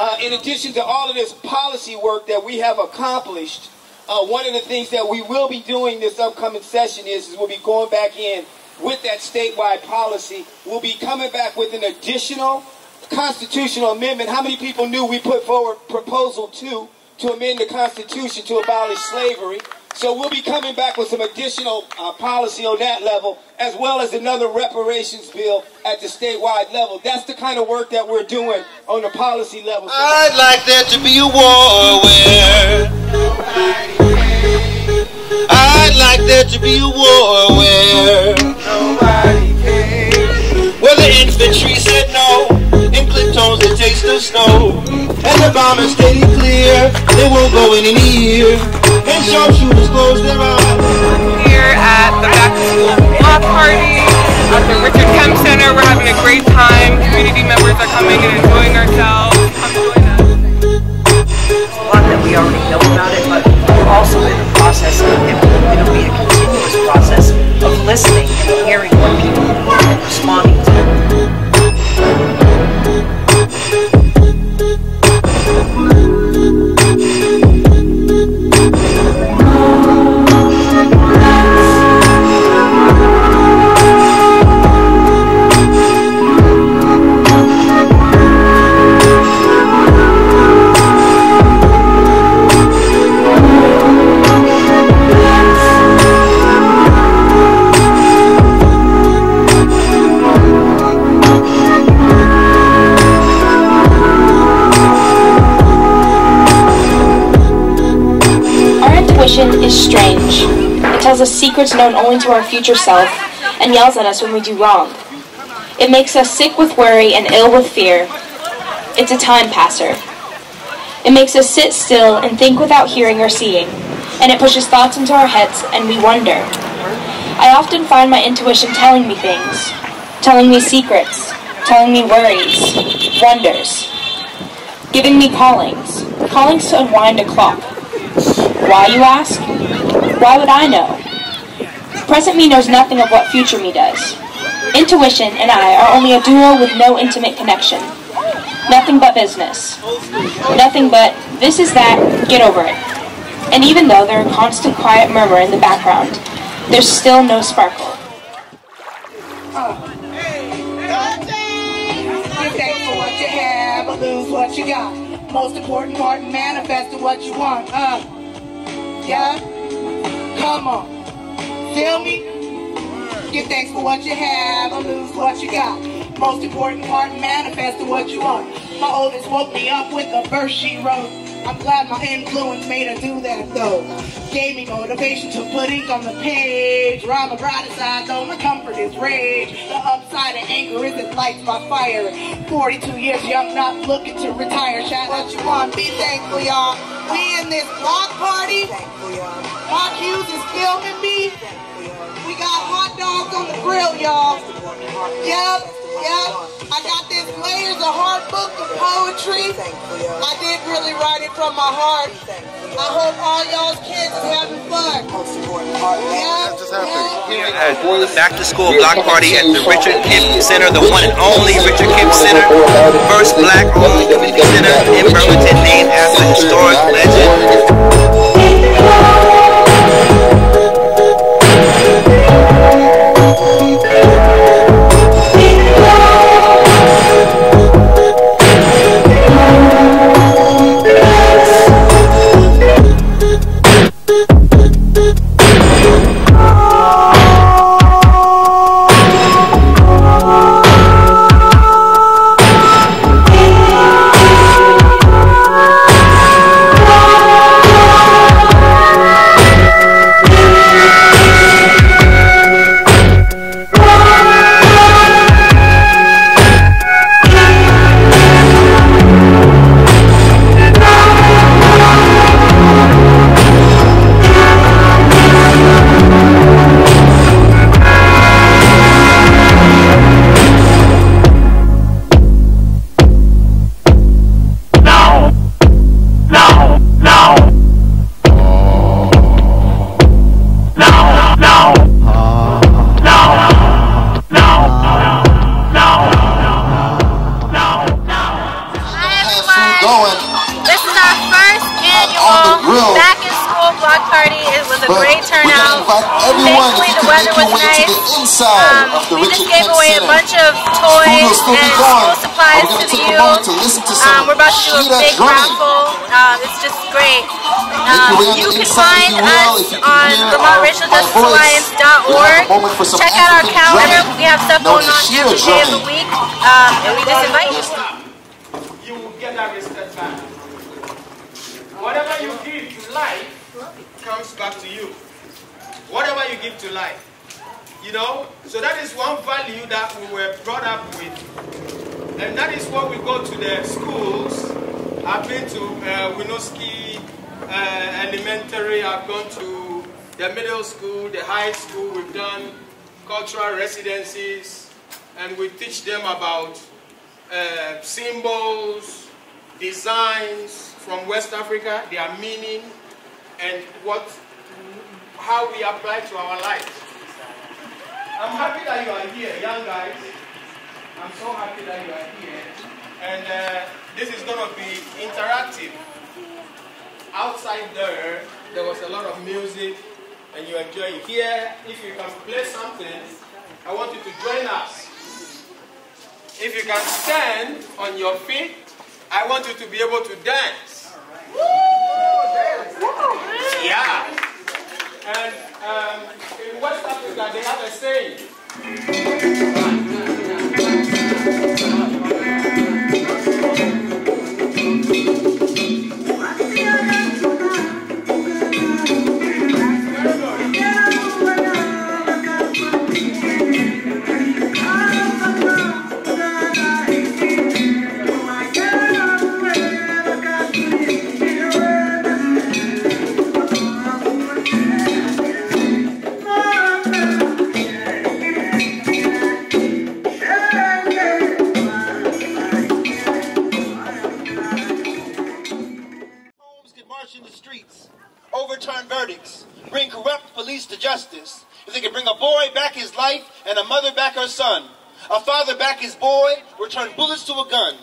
uh, in addition to all of this policy work that we have accomplished, uh, one of the things that we will be doing this upcoming session is, is we'll be going back in with that statewide policy. We'll be coming back with an additional constitutional amendment. How many people knew we put forward proposal two to amend the Constitution to abolish slavery? So we'll be coming back with some additional uh, policy on that level, as well as another reparations bill at the statewide level. That's the kind of work that we're doing on the policy level. I'd like there to be a war where I'd like there to be a war where nobody cares. Where the infantry said no, in platoons that taste of snow, and the bombers stated clear they won't go in any year, and sharpshooters close their eyes. here at the back to school block party at the Richard Kemp Center. We're having a great time. Community members are coming and enjoying ourselves. Come a lot that we already know about it, but we're also in the process of it. It'll be a continuous process of listening and hearing tells us secrets known only to our future self and yells at us when we do wrong. It makes us sick with worry and ill with fear. It's a time passer. It makes us sit still and think without hearing or seeing, and it pushes thoughts into our heads and we wonder. I often find my intuition telling me things, telling me secrets, telling me worries, wonders, giving me callings, callings to unwind a clock. Why, you ask? Why would I know? Present me knows nothing of what future me does. Intuition and I are only a duo with no intimate connection. Nothing but business. Nothing but, this is that, get over it. And even though there are constant quiet murmur in the background, there's still no sparkle. Thankful what you have, lose what you got. Most important part, manifest what you want. Uh, yeah. Come on, feel me? Give thanks for what you have, or lose what you got. Most important part, manifest to what you want. My oldest woke me up with a verse she wrote. I'm glad my influence made her do that though. Gave me motivation to put ink on the page. Rhyme a brighter side though, my comfort is rage. The upside of anger is it lights my fire. 42 years young, not looking to retire. Shout out you want, be thankful y'all. We in this block party. Mark Hughes is filming me. We got hot dogs on the grill, y'all. Yep, yep. I got this layers of hard book of poetry. I did really write it from my heart. I hope all y'all's kids is having fun. Yep, yep. at the back to school block party at the Richard Kemp Center, the one and only Richard Kemp Center, first black owned community center in Burlington named after historic legend. Nice. Um, we just gave away a bunch of toys and school supplies to the youth. Um, we're about to do a big raffle. Um, it's just great. Um, you can find us on VermontRacialJusticeAlliance.org. Check out our calendar. We have stuff going on every day of the week. Um, and we just invite you. You will get that respect back. Whatever you give to life comes back to you. Whatever you give to life. You know? So that is one value that we were brought up with. And that is what we go to the schools. I've been to uh, uh, Elementary, I've gone to the middle school, the high school, we've done cultural residencies, and we teach them about uh, symbols, designs from West Africa, their meaning, and what, how we apply to our lives. I'm happy that you are here, young guys. I'm so happy that you are here. And uh, this is going to be interactive. Outside there, there was a lot of music, and you enjoy it. Here, if you can play something, I want you to join us. If you can stand on your feet, I want you to be able to dance. Yeah. And um, in West Africa, they have a saying. March in the streets, overturn verdicts, bring corrupt police to justice. If they can bring a boy back his life and a mother back her son, a father back his boy, return bullets to a gun,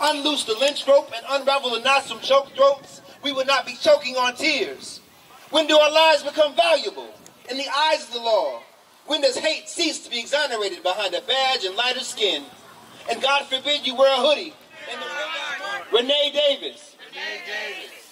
unloose the lynch rope and unravel the knots from choked throats, we would not be choking on tears. When do our lives become valuable in the eyes of the law? When does hate cease to be exonerated behind a badge and lighter skin? And God forbid you wear a hoodie. And the- Renee.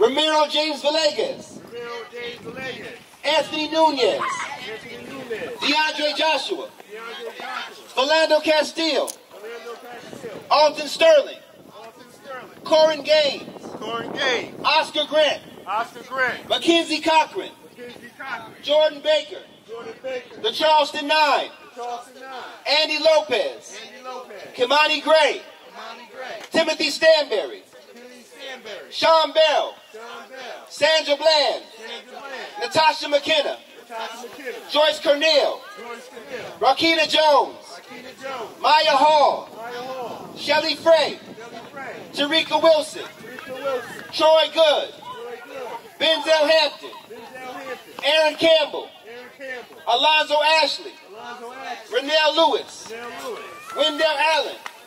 Ramiro James Villegas. Anthony Nunez. DeAndre Joshua. Philando Castile. Alton Sterling. Korryn Gaines. Oscar Grant. Oscar Grant. Mackenzie Cochran. Jordan Baker. The Charleston Nine. Andy Lopez. Kimani Gray. Timothy Stansbury. Sean Bell. Sandra Bland. Natasha McKenna. Joyce Curnell. Rakina Jones. Mya Hall. Shelly Frey. Tarika Wilson. Troy Good. Benzel Hampton. Aaron Campbell. Alonzo Ashley. Renell Lewis. Wendell Allen.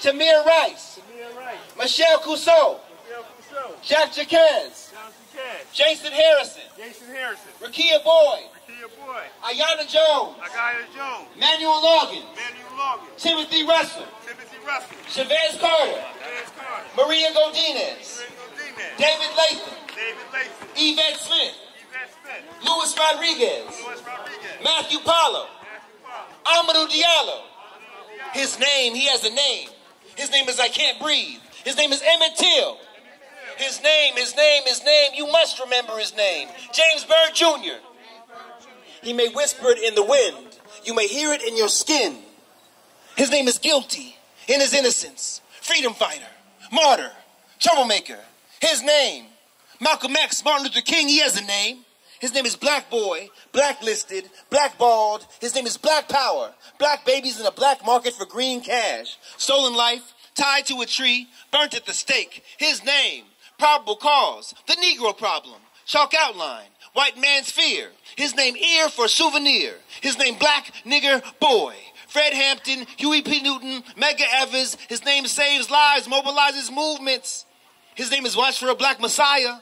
Tamir Rice. Michelle Cusseaux. Jack Jacquez. Jason Harrison. Rekia Boyd. Aiyana Jones. Aiyana Jones. Manuel Logan. Manuel Logan. Timothy Russell. Timothy Russell. Chavis Carter. Chavis Carter. Maria Godinez. Godinez. David Latham. David Latham. Yvette Smith. Yvette Smith. Louis Rodriguez. Louis Rodriguez. Matthew Paulo. Amadou Diallo. His name, he has a name. His name is I Can't Breathe. His name is Emmett Till. His name, his name, his name, you must remember his name. James Byrd Jr. He may whisper it in the wind. You may hear it in your skin. His name is guilty in his innocence. Freedom fighter, martyr, troublemaker. His name, Malcolm X, Martin Luther King, he has a name. His name is Black Boy, blacklisted, blackballed. His name is Black Power. Black babies in a black market for green cash. Stolen life, tied to a tree, burnt at the stake. His name, probable cause, the Negro problem. Chalk outline, white man's fear. His name ear for souvenir. His name black nigger boy. Fred Hampton, Huey P. Newton, Medgar Evers. His name saves lives, mobilizes movements. His name is Watch for a Black Messiah.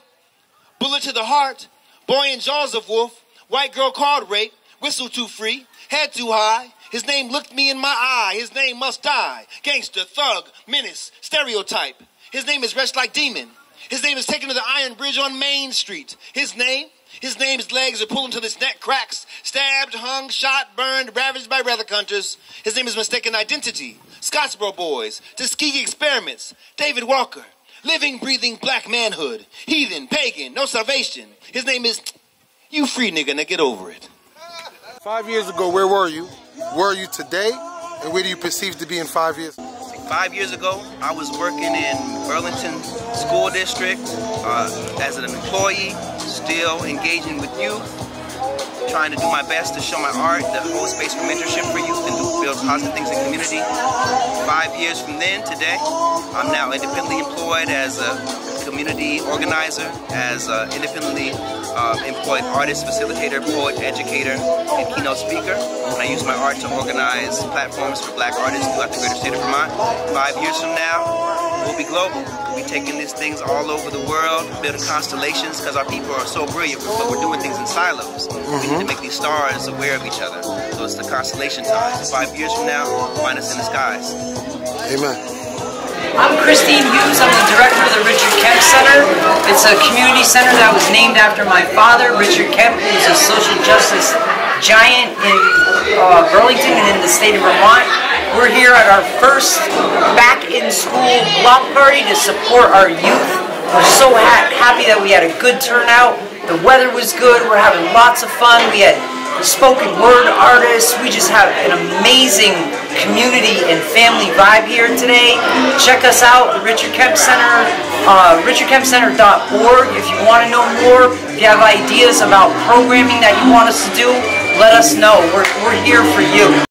Bullet to the heart. Boy in jaws of wolf. White girl called rape. Whistle too free. Head too high. His name looked me in my eye. His name must die. Gangster, thug, menace, stereotype. His name is Rest Like Demon. His name is taken to the Iron Bridge on Main Street. His name? His name's legs are pulled until his neck cracks. Stabbed, hung, shot, burned, ravaged by relic hunters. His name is Mistaken Identity. Scottsboro Boys. Tuskegee Experiments. David Walker. Living, breathing black manhood. Heathen, pagan, no salvation. His name is You Free Nigga. Now get over it. Five years ago, where were you? Where are you today? And where do you perceive to be in five years? Five years ago, I was working in Burlington School District uh, as an employee, still engaging with youth, trying to do my best to show my art, to hold space for mentorship for youth and do, build positive things in community. Five years from then, today, I'm now independently employed as a community organizer, as an independently uh, employed artist, facilitator, poet, educator, and keynote speaker. And I use my art to organize platforms for black artists throughout the greater state of Vermont. Five years from now, we'll be global. We'll be taking these things all over the world, building constellations, because our people are so brilliant, but we're doing things in silos. Mm -hmm. We need to make these stars aware of each other. So it's the constellation time. Five years from now, find us in the skies. Amen. I'm Christine Hughes. I'm the director of the Richard Kemp Center. It's a community center that was named after my father, Richard Kemp, who was a social justice giant in uh, Burlington and in the state of Vermont. We're here at our first back in school block party to support our youth. We're so ha happy that we had a good turnout. The weather was good. We're having lots of fun. We had spoken word artists. We just have an amazing community and family vibe here today. Check us out, Richard Kemp Center, uh, richardkempcenter.org if you want to know more. If you have ideas about programming that you want us to do, let us know. We're, we're here for you.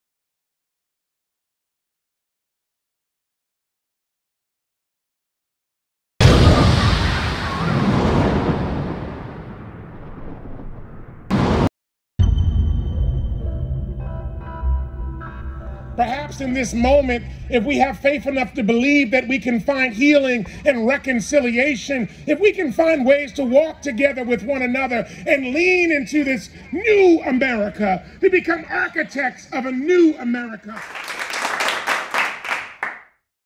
Perhaps in this moment, if we have faith enough to believe that we can find healing and reconciliation, if we can find ways to walk together with one another and lean into this new America, to become architects of a new America.